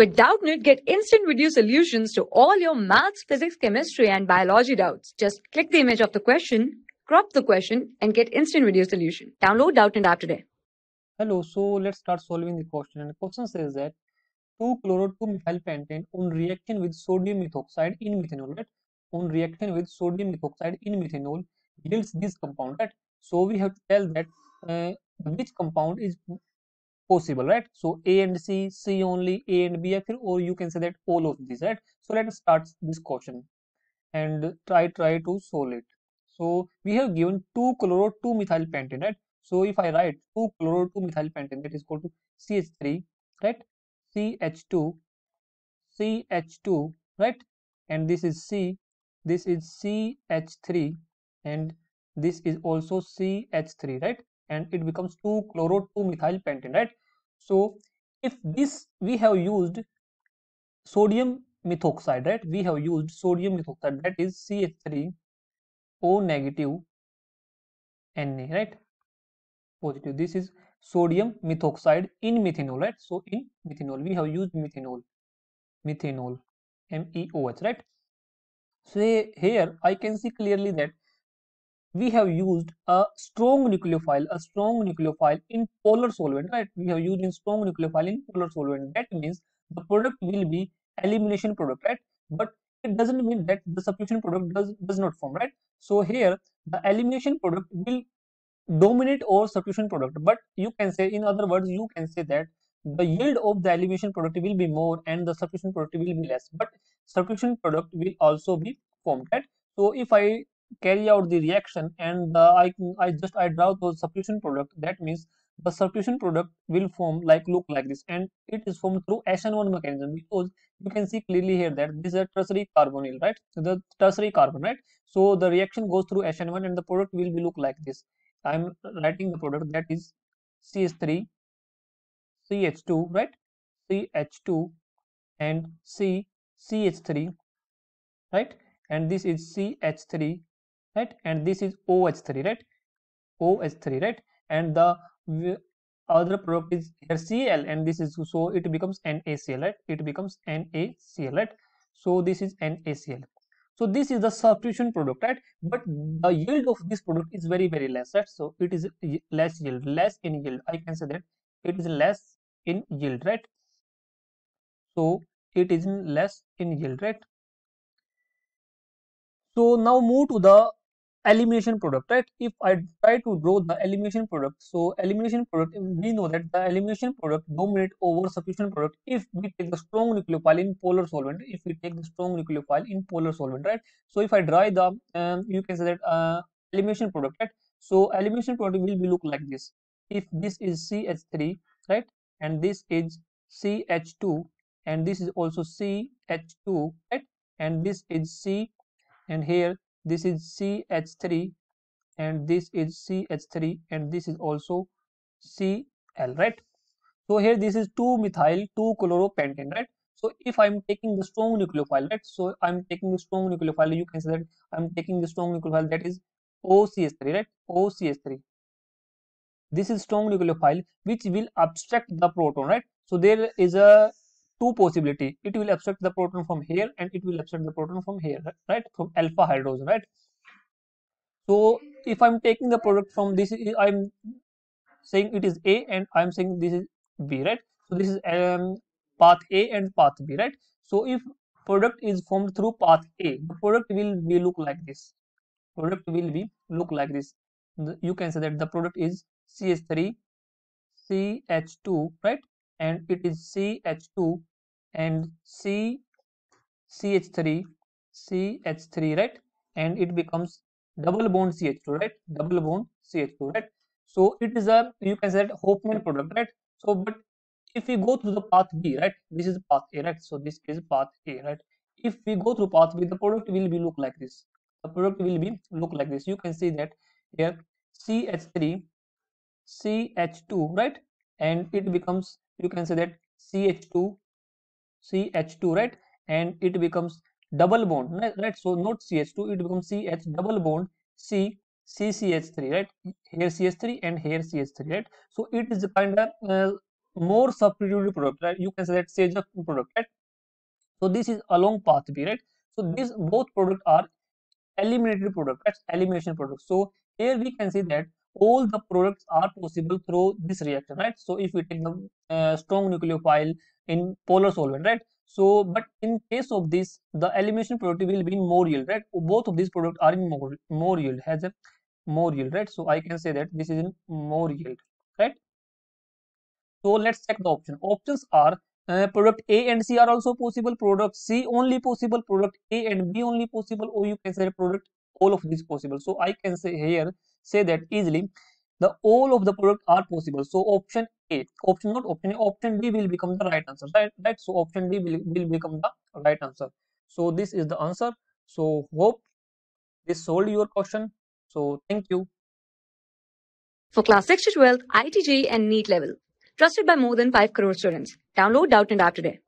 With Doubtnut, get instant video solutions to all your maths, physics, chemistry, and biology doubts. Just click the image of the question, crop the question, and get instant video solution. Download Doubtnut app today. Hello, so let's start solving the question. And the question says that 2-chloro-2-methyl pentane on reaction with sodium methoxide in methanol, right? On reaction with sodium methoxide in methanol yields this compound, right? So we have to tell that uh, which compound is possible right? So a and c c only a and b or you can say that all of these right? So let us start this question. And try try to solve it. So we have given 2 chloro 2 methyl pentane right? So if i write 2 chloro 2 methyl pentane that is equal to ch3 right? Ch2 ch2 right? And this is c this is ch3 and this is also ch3 right? And it becomes 2 chloro 2 methyl pentane right so if this we have used sodium methoxide right? We have used sodium methoxide that is ch3 o negative na right? Positive. This is sodium methoxide in methanol right? So in methanol we have used methanol. Methanol. Meoh right? So here i can see clearly that we have used a strong nucleophile, a strong nucleophile in polar solvent, right? We have used in strong nucleophile in polar solvent. That means the product will be elimination product, right? But it doesn't mean that the substitution product does, does not form, right? So here the elimination product will dominate over substitution product. But you can say, in other words, you can say that the yield of the elimination product will be more and the substitution product will be less. But substitution product will also be formed, right? So if I carry out the reaction and I, I just I draw the substitution product. That means the substitution product will form like look like this. And it is formed through SN1 mechanism because you can see clearly here that this is a tertiary carbonyl right? So the tertiary carbon right? So the reaction goes through SN1 and the product will be look like this. I'm writing the product that is CH3 CH2 right? CH2 and C CH3 right? And this is CH3 right? And this is OH3 right? OH3 right? And the other product is here Cl and this is so it becomes NaCl right? It becomes NaCl right? So this is NaCl so this is the substitution product right? But the yield of this product is very very less right? So it is less yield less in yield. I can say that it is less in yield right? So it is less in yield right? So now move to the elimination product right? If i try to draw the elimination product so elimination product we know that the elimination product dominate over substitution product. If we take the strong nucleophile in polar solvent if we take the strong nucleophile in polar solvent right? So if i draw the um, you can say that uh, elimination product right? So elimination product will be look like this. If this is ch3 right? And this is ch2 and this is also ch2 right? And this is c and here this is CH3 and this is CH3 and this is also Cl right? So here this is 2 methyl 2 chloropentane right? So if i'm taking the strong nucleophile right? So i'm taking the strong nucleophile. You can say that i'm taking the strong nucleophile that is OCH3 right? OCH3 this is strong nucleophile which will abstract the proton right? So there is a two possibility. It will abstract the proton from here and it will abstract the proton from here right? From alpha hydrogen right? So if i'm taking the product from this i'm saying it is a and i'm saying this is b right? So this is um, path a and path b right? So if product is formed through path a the product will be look like this. Product will be look like this. You can say that the product is ch3 ch2 right? And it is ch2 and C CH3 CH3 right? And it becomes double bond CH2 right? Double bond CH2 right? So it is a you can say Hofmann product right? So but if we go through the path B right? This is path A right? So this is path A right? If we go through path B the product will be look like this. The product will be look like this. You can see that here CH3 CH2 right? And it becomes you can say that CH2 CH2 right and it becomes double bond right so not CH2 it becomes CH double bond C CCH3 right here CH3 and here CH3 right so it is kind of uh, more substituted product, right? You can say that Saytzeff product, right? So this is along path B, right? So these both product are eliminated product, that's elimination product. So here we can see that all the products are possible through this reaction, right? So if we take the uh, strong nucleophile in polar solvent, right? So, but in case of this, the elimination product will be more yield, right? Both of these products are in more, more yield, has a more yield, right? So I can say that this is in more yield, right? So let's check the option. Options are uh, product A and C are also possible, product C only possible, product A and B only possible, or you can say product all of these possible. So I can say here, say that easily, the all of the product are possible. So option A, option not option A, option B will become the right answer, right? Right. So option b will, will become the right answer. So this is the answer. So hope this solved your question. So thank you. For class 6 to 12, IIT JEE and NEET level. Trusted by more than 5 crore students. Download Doubtnut App today.